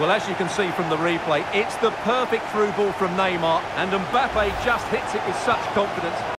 Well, as you can see from the replay, it's the perfect through ball from Neymar, and Mbappe just hits it with such confidence.